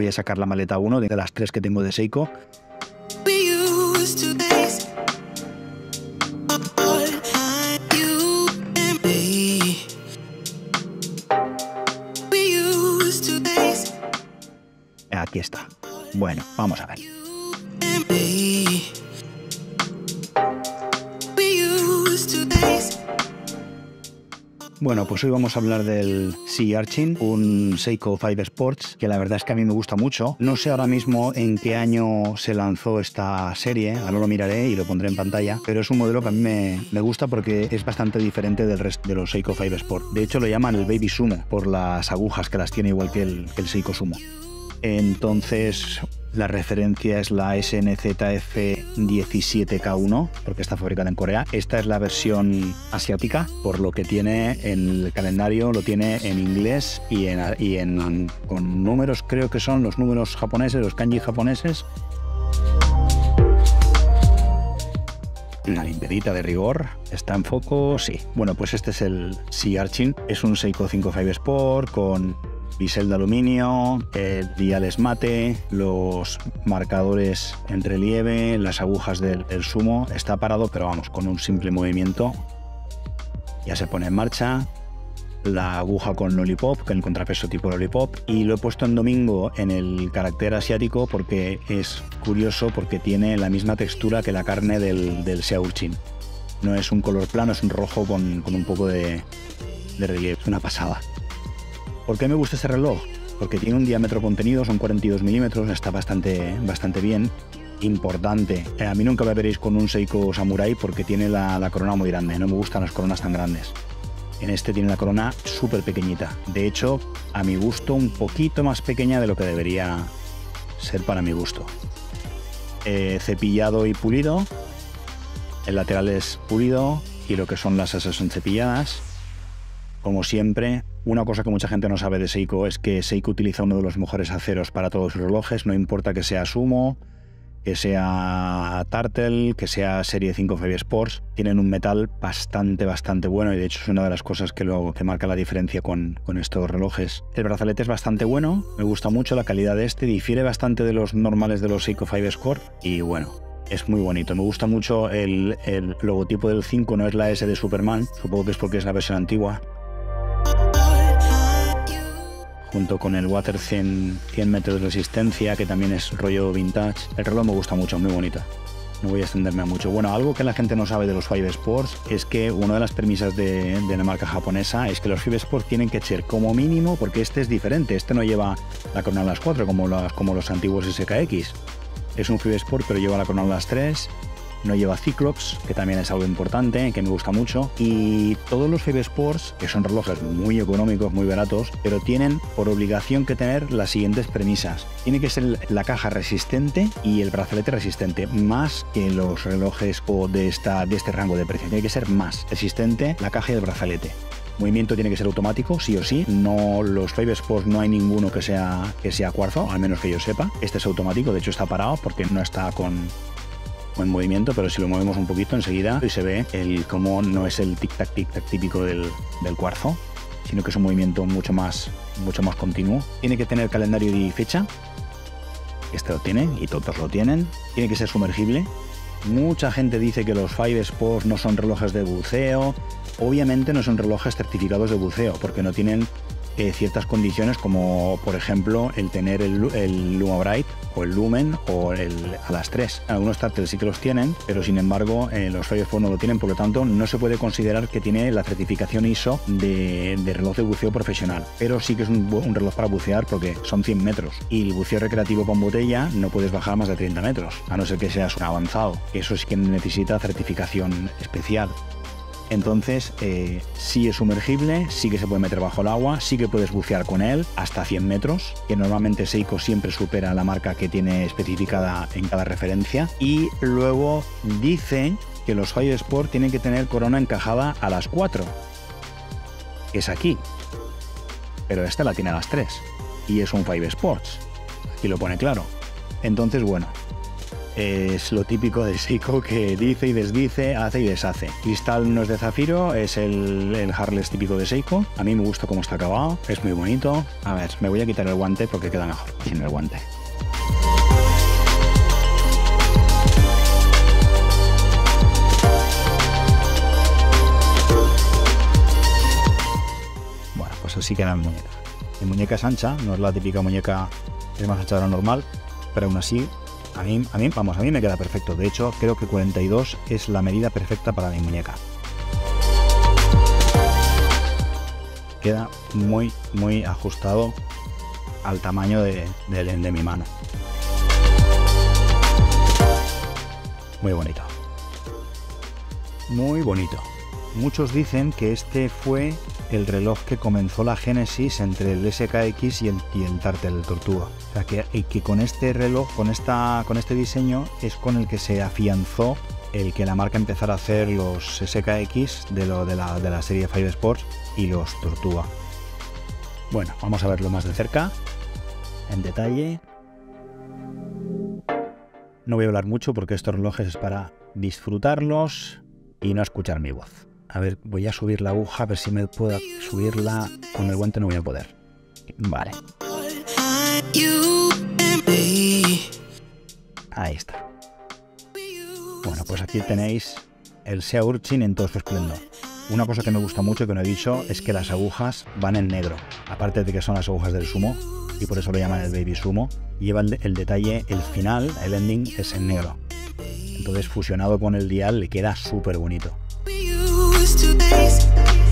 Voy a sacar la maleta 1 de las tres que tengo de Seiko. Aquí está. Bueno, vamos a ver. Bueno, pues hoy vamos a hablar del Sea Archin, un Seiko 5 Sports, que la verdad es que a mí me gusta mucho. No sé ahora mismo en qué año se lanzó esta serie, ahora lo miraré y lo pondré en pantalla, pero es un modelo que a mí me, gusta porque es bastante diferente del resto de los Seiko 5 Sport. De hecho, lo llaman el Baby Sumo por las agujas que las tiene igual que el, el Seiko Sumo. Entonces, la referencia es la SNZF17K1, porque está fabricada en Corea. Esta es la versión asiática, por lo que tiene en el calendario, lo tiene en inglés y, en, con números, creo que son los números japoneses, los kanji japoneses. Una limpiadita de rigor. ¿Está en foco? Sí. Bueno, pues este es el Sea Archin. Es un Seiko 55 Sport con bisel de aluminio, el diales mate, los marcadores en relieve, las agujas del, sumo. Está parado, pero vamos, con un simple movimiento ya se pone en marcha. La aguja con lollipop, con el contrapeso tipo lollipop. Y lo he puesto en domingo en el carácter asiático porque es curioso, porque tiene la misma textura que la carne del, del. No es un color plano, es un rojo con, un poco de, de relieve. Es una pasada. ¿Por qué me gusta este reloj? Porque tiene un diámetro contenido, son 42 milímetros, está bastante, bastante bien. Importante. Eh, a mí nunca me veréis con un Seiko Samurai porque tiene la, corona muy grande. No me gustan las coronas tan grandes. En este tiene la corona súper pequeñita. De hecho, a mi gusto, un poquito más pequeña de lo que debería ser para mi gusto. Eh, cepillado y pulido. El lateral es pulido y lo que son las asas son cepilladas. Como siempre, una cosa que mucha gente no sabe de Seiko es que Seiko utiliza uno de los mejores aceros para todos sus relojes, no importa que sea Sumo, que sea Tartel, que sea Serie 5 Five Sports, tienen un metal bastante, bastante bueno y de hecho es una de las cosas que, lo, que marca la diferencia con, con estos relojes. El brazalete es bastante bueno, me gusta mucho la calidad de este, difiere bastante de los normales de los Seiko 5 Score y bueno, es muy bonito. Me gusta mucho el, el, logotipo del 5, no es la S de Superman, supongo que es porque es la versión antigua, junto con el Water 100, 100 metros de resistencia, que también es rollo vintage. El reloj me gusta mucho, muy bonita. No voy a extenderme mucho. Bueno, algo que la gente no sabe de los Five Sports es que una de las premisas de, la marca japonesa es que los Five Sports tienen que ser como mínimo, porque este es diferente. Este no lleva la corona las 4 como, como los antiguos SKX. Es un Five Sport, pero lleva la corona las 3 no lleva Cyclops, que también es algo importante, que me gusta mucho. Y todos los Five Sports, que son relojes muy económicos, muy baratos, pero tienen por obligación que tener las siguientes premisas. Tiene que ser la caja resistente y el brazalete resistente, más que los relojes o de, esta, de este rango de precio. Tiene que ser más resistente la caja y el brazalete movimiento tiene que ser automático, sí o sí. No, los Five Sports no hay ninguno que sea, que sea cuarzo, al menos que yo sepa. Este es automático, de hecho está parado porque no está con, en movimiento, pero si lo movemos un poquito enseguida y se ve el cómo no es el tic-tac, tic-tac típico del, cuarzo, sino que es un movimiento mucho más, mucho más continuo. Tiene que tener calendario y fecha. Este lo tiene y todos lo tienen. Tiene que ser sumergible. Mucha gente dice que los Five Sports no son relojes de buceo. Obviamente no son relojes certificados de buceo porque no tienen eh, ciertas condiciones como por ejemplo el tener el, el Luma Bright o el Lumen o el a las 3. Algunos starters sí que los tienen, pero sin embargo eh, los Firefly no lo tienen, por lo tanto no se puede considerar que tiene la certificación ISO de, reloj de buceo profesional. Pero sí que es un, reloj para bucear porque son 100 metros y el buceo recreativo con botella no puedes bajar más de 30 metros, a no ser que seas avanzado. Eso sí que necesita certificación especial. Entonces, eh, sí es sumergible, sí que se puede meter bajo el agua, sí que puedes bucear con él hasta 100 metros, que normalmente Seiko siempre supera la marca que tiene especificada en cada referencia. Y luego dice que los High Sport tienen que tener corona encajada a las 4, que es aquí. Pero esta la tiene a las 3 y es un Five Sports. Aquí lo pone claro. Entonces, bueno, es lo típico de Seiko que dice y desdice, hace y deshace. Cristal no es de zafiro, es el, el Harless típico de Seiko. A mí me gusta cómo está acabado, es muy bonito. A ver, me voy a quitar el guante porque queda mejor sin el guante. Bueno, pues así queda mi muñeca. Mi muñeca es ancha, no es la típica muñeca, es más ancha de lo normal, pero aún así, a mí, a mí, vamos, a mí me queda perfecto. De hecho, creo que 42 es la medida perfecta para mi muñeca. Queda muy, muy ajustado al tamaño de, de, de mi mano. Muy bonito. Muy bonito. Muchos dicen que este fue el reloj que comenzó la génesis entre el SKX y el, y el Tortuga. O sea, que, que, con este reloj, con, esta, con este diseño, es con el que se afianzó el que la marca empezara a hacer los SKX de, la, de la serie Five Sports y los Tortuga. Bueno, vamos a verlo más de cerca, en detalle. No voy a hablar mucho porque estos relojes es para disfrutarlos y no escuchar mi voz. A ver, voy a subir la aguja, a ver si me puedo subirla. Con el guante no voy a poder. Vale. Ahí está. Bueno, pues aquí tenéis el Sea Urchin en todo su esplendor. Una cosa que me gusta mucho que no he dicho es que las agujas van en negro. Aparte de que son las agujas del sumo, y por eso lo llaman el Baby Sumo, lleva el, el detalle, el final, el ending es en negro. Entonces fusionado con el dial le queda súper bonito. just two days.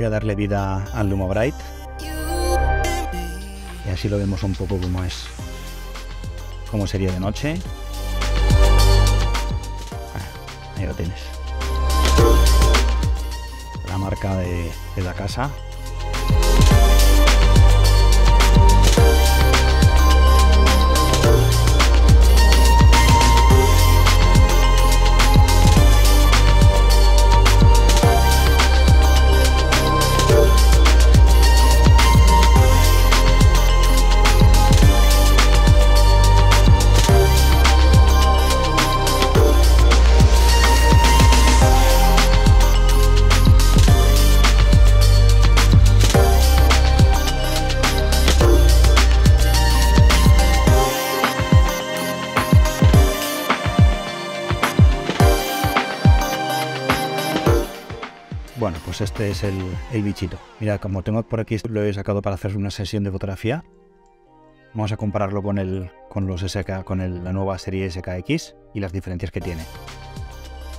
Voy a darle vida al Lumo Bright. Y así lo vemos un poco como es. Cómo sería de noche. Ahí lo tienes. La marca de la casa. Pues este es el, el, bichito. Mira, como tengo por aquí, lo he sacado para hacer una sesión de fotografía. Vamos a compararlo con, el, con, los SK, con la nueva serie SKX y las diferencias que tiene.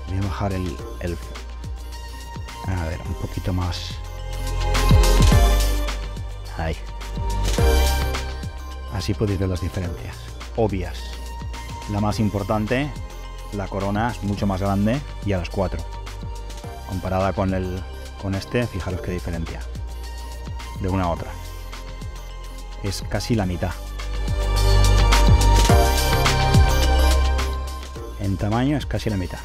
Voy a bajar el, el... A ver, un poquito más. Ahí. Así podéis ver las diferencias, obvias. La más importante, la corona es mucho más grande y a las 4. Comparada con, el, con este, fijaros qué diferencia. De una a otra. Es casi la mitad. En tamaño es casi la mitad.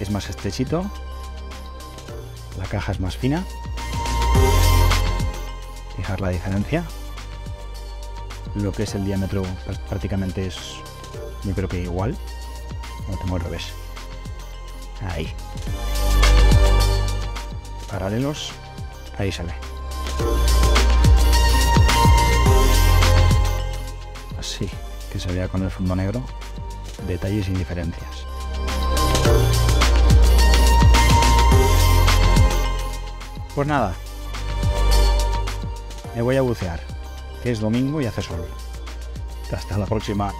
Es más estrechito. La caja es más fina. Fijar la diferencia. Lo que es el diámetro prácticamente es, yo creo que igual. No al revés. Ahí. Paralelos. Ahí sale. Así que se vea con el fondo negro. Detalles y diferencias. Pues nada, me voy a bucear, que es domingo y hace sol. Hasta la próxima.